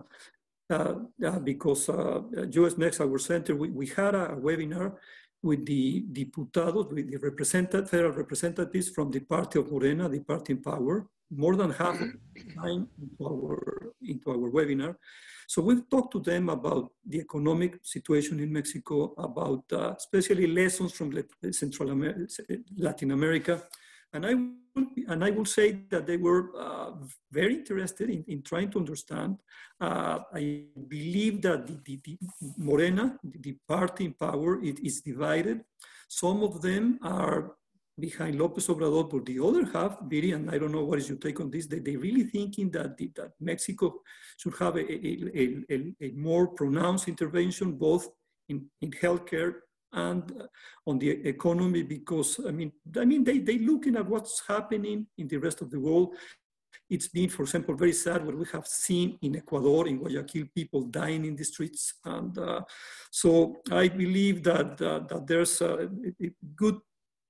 uh, uh because US Mex, our center, we, we had a webinar with the diputados, with the federal representatives from the party of Morena, the party in power, more than half of the time into our, into our webinar. So we've talked to them about the economic situation in Mexico, about uh, especially lessons from Central America, Latin America. And I, will, and I will say that they were uh, very interested in, in trying to understand. Uh, I believe that the, the, the Morena, the, the party in power, it is divided. Some of them are behind Lopez Obrador, but the other half, Viri, and I don't know what is your take on this, they, they really thinking that, the, that Mexico should have a, a, a, a, more pronounced intervention, both in, in healthcare and uh, on the economy, because I mean, I mean, they, they looking at what's happening in the rest of the world. It's been, for example, very sad what we have seen in Ecuador, in Guayaquil, people dying in the streets. And uh, so I believe that, uh, that there's a, a good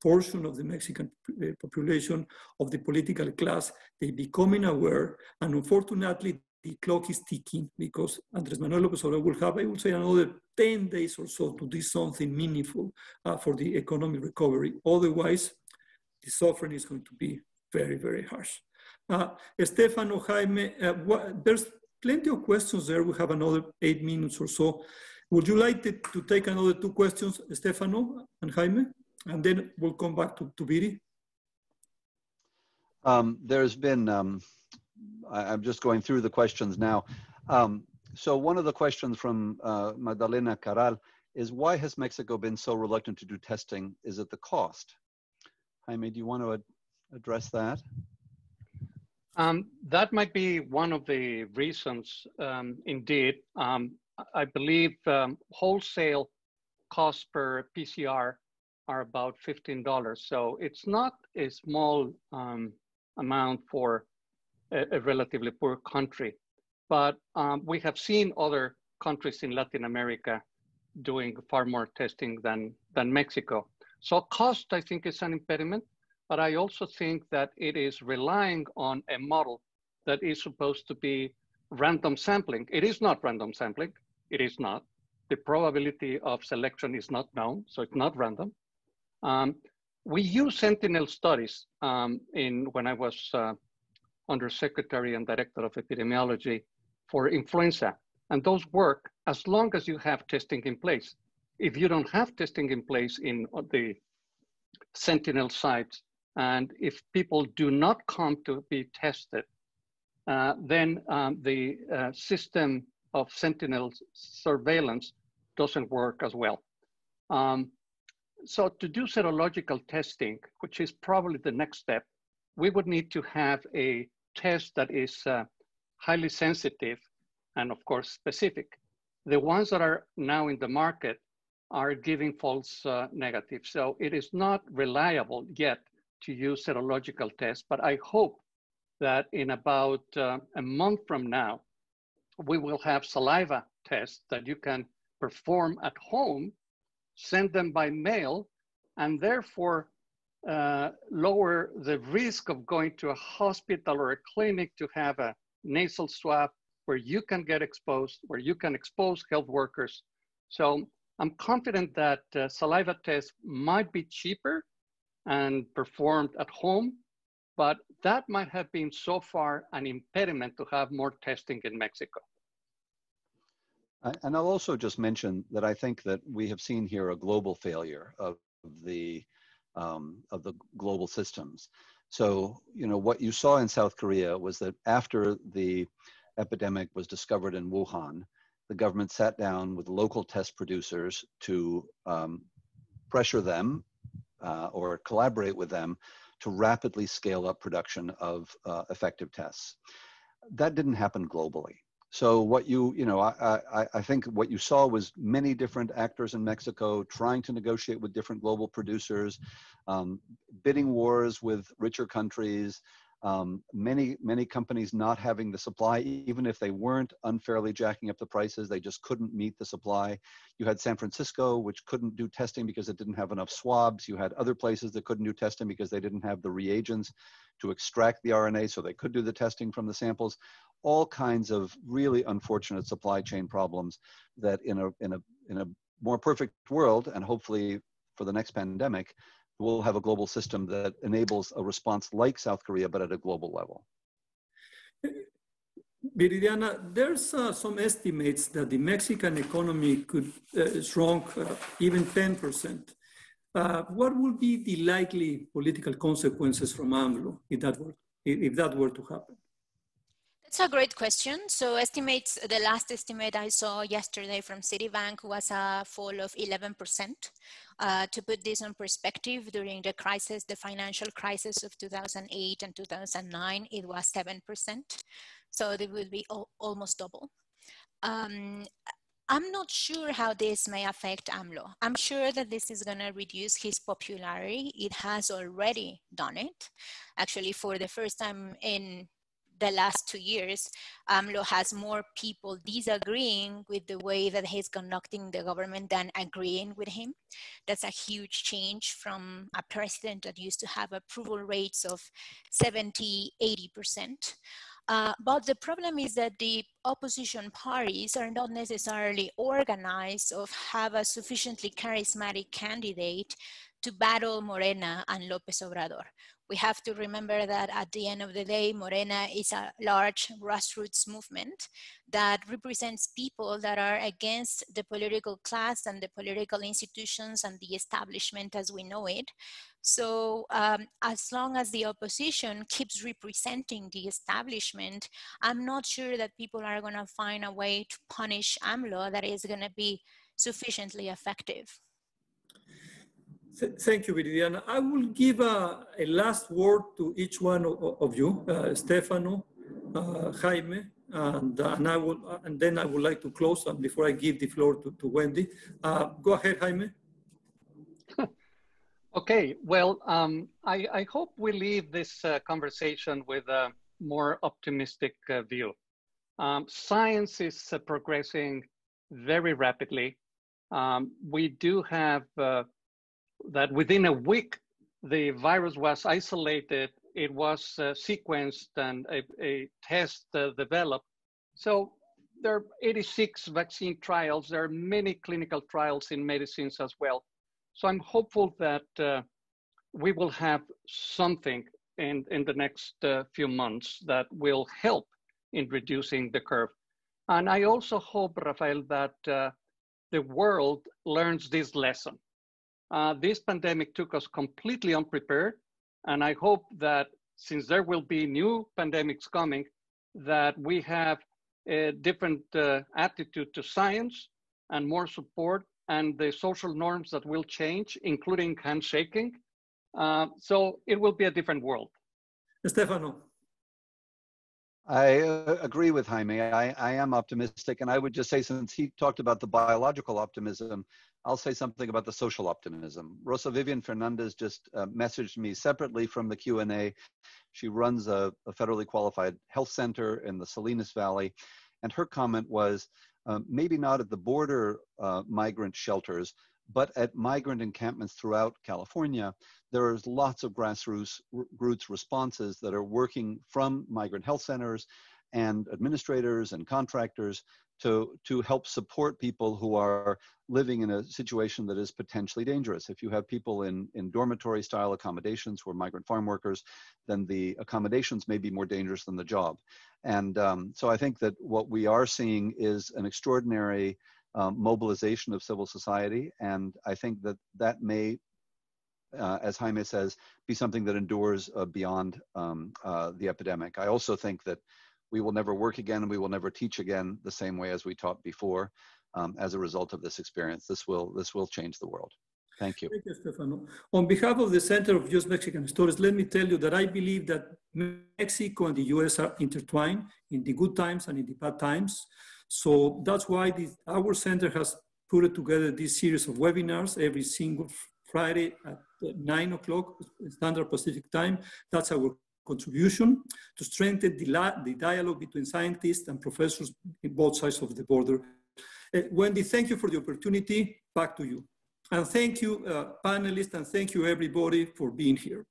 portion of the Mexican uh, population, of the political class, they becoming aware, and unfortunately, the clock is ticking because Andres Manuel López Obrador will have, I would say, another 10 days or so to do something meaningful uh, for the economic recovery. Otherwise, the suffering is going to be very, very harsh. Uh, Stefano, Jaime, uh, what, there's plenty of questions there. We have another eight minutes or so. Would you like to, to take another two questions, Stefano and Jaime? And then we'll come back to, to Viri. Um, there's been, um, I, am just going through the questions now. Um, so one of the questions from uh, Magdalena Caral is why has Mexico been so reluctant to do testing? Is it the cost? Jaime, do you want to ad address that? Um, that might be one of the reasons, um, indeed. Um, I believe wholesale cost per PCR are about $15. So it's not a small um, amount for a, a, relatively poor country. But um, we have seen other countries in Latin America doing far more testing than, than Mexico. So cost, I think, is an impediment. But I also think that it is relying on a model that is supposed to be random sampling. It is not random sampling. It is not. The probability of selection is not known, so it's not random. Um, we use sentinel studies um, in when I was uh, undersecretary and director of epidemiology for influenza. And those work as long as you have testing in place. If you don't have testing in place in the sentinel sites, and if people do not come to be tested, uh, then um, the uh, system of sentinel surveillance doesn't work as well. Um, so to do serological testing, which is probably the next step, we would need to have a test that is uh, highly sensitive and of course specific. The ones that are now in the market are giving false uh, negatives. So it is not reliable yet to use serological tests, but I hope that in about uh, a month from now, we will have saliva tests that you can perform at home send them by mail, and therefore uh, lower the risk of going to a hospital or a clinic to have a nasal swab where you can get exposed, where you can expose health workers. So I'm confident that uh, saliva tests might be cheaper and performed at home, but that might have been so far an impediment to have more testing in Mexico. And I'll also just mention that I think that we have seen here a global failure of the um, of the global systems. So you know what you saw in South Korea was that after the epidemic was discovered in Wuhan, the government sat down with local test producers to um, pressure them uh, or collaborate with them to rapidly scale up production of uh, effective tests. That didn't happen globally. So what you, you know, I, I, I, think what you saw was many different actors in Mexico trying to negotiate with different global producers, um, bidding wars with richer countries, um, many many companies not having the supply even if they weren't unfairly jacking up the prices they just couldn't meet the supply. You had san francisco which couldn't do testing because it didn't have enough swabs. You had other places that couldn't do testing because they didn't have the reagents to extract the rna so they could do the testing from the samples. All kinds of really unfortunate supply chain problems that in a in a in a more perfect world and hopefully for the next pandemic we'll have a global system that enables a response like South Korea, but at a global level. Viridiana, there's uh, some estimates that the Mexican economy could uh, uh, even 10%. Uh, what would be the likely political consequences from AMLO if that were, if that were to happen? It's a great question. So estimates, the last estimate I saw yesterday from Citibank was a fall of 11%. Uh, to put this in perspective, during the crisis, the financial crisis of 2008 and 2009, it was 7%. So it will be almost double. Um, I'm not sure how this may affect AMLO. I'm sure that this is going to reduce his popularity. It has already done it. Actually, for the first time in the last two years, AMLO has more people disagreeing with the way that he's conducting the government than agreeing with him. That's a huge change from a president that used to have approval rates of 70, 80%. Uh, but the problem is that the opposition parties are not necessarily organized or have a sufficiently charismatic candidate to battle Morena and Lopez Obrador we have to remember that at the end of the day, Morena is a large grassroots movement that represents people that are against the political class and the political institutions and the establishment as we know it. So um, as long as the opposition keeps representing the establishment, I'm not sure that people are going to find a way to punish AMLO that is going to be sufficiently effective. Thank you, Viridiana. I will give a, a, last word to each one of, you, uh, Stefano, uh, Jaime, and, uh, and, I will, uh, and then I would like to close um, before I give the floor to, to Wendy. Uh, go ahead, Jaime. okay, well, um, I, I, hope we leave this uh, conversation with a more optimistic view. Um, science is progressing very rapidly. Um, we do have that within a week, the virus was isolated, it was uh, sequenced and a, a test uh, developed. So there are 86 vaccine trials. There are many clinical trials in medicines as well. So I'm hopeful that uh, we will have something in, in the next uh, few months that will help in reducing the curve. And I also hope, Rafael, that uh, the world learns this lesson uh, this pandemic took us completely unprepared. And I hope that since there will be new pandemics coming, that we have a different uh, attitude to science and more support and the social norms that will change, including handshaking. Uh, so it will be a different world. Stefano. I uh, agree with Jaime. I, I am optimistic. And I would just say, since he talked about the biological optimism, I'll say something about the social optimism. Rosa Vivian Fernandez just uh, messaged me separately from the Q&A. She runs a, a, federally qualified health center in the Salinas Valley. And her comment was, uh, maybe not at the border uh, migrant shelters, but at migrant encampments throughout California, there is lots of grassroots responses that are working from migrant health centers and administrators and contractors to, to help support people who are living in a situation that is potentially dangerous. If you have people in, in dormitory style accommodations who are migrant farm workers, then the accommodations may be more dangerous than the job. And um, so I think that what we are seeing is an extraordinary um, mobilization of civil society. And I think that that may, uh, as Jaime says, be something that endures uh, beyond um, uh, the epidemic. I also think that we will never work again and we will never teach again the same way as we taught before um, as a result of this experience. This will, this will change the world. Thank you. Thank you, Stefano. On behalf of the Center of US Mexican Studies, let me tell you that I believe that Mexico and the US are intertwined in the good times and in the bad times. So that's why this, our center has put together this series of webinars every single Friday at nine o'clock Standard Pacific time. That's our contribution to strengthen the, the dialogue between scientists and professors in both sides of the border. Uh, Wendy, thank you for the opportunity. Back to you. And thank you, uh, panelists, and thank you everybody for being here.